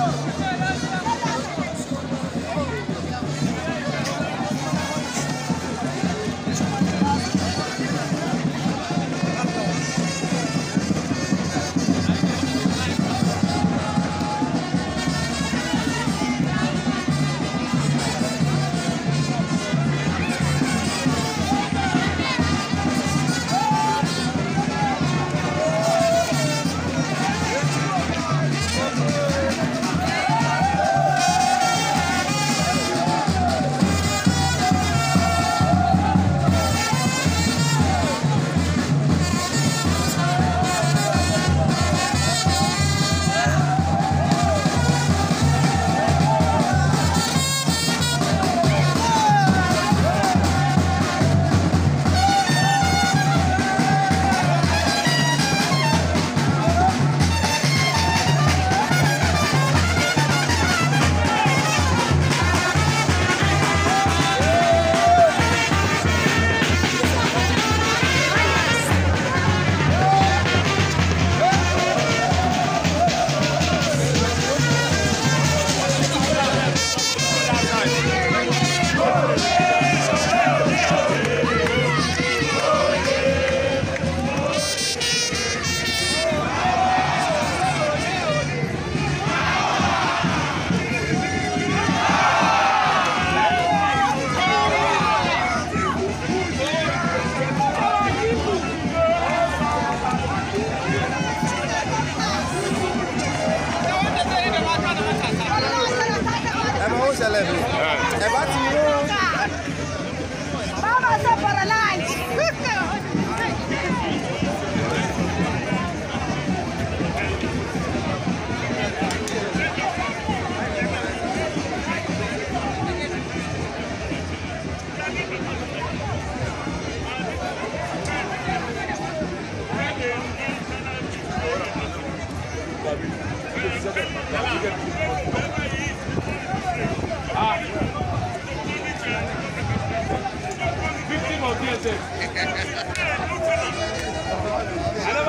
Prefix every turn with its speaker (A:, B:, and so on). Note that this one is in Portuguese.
A: Let's go. Ẹ bá ti mú.
B: Baba sọ paralyze.
C: Victim of على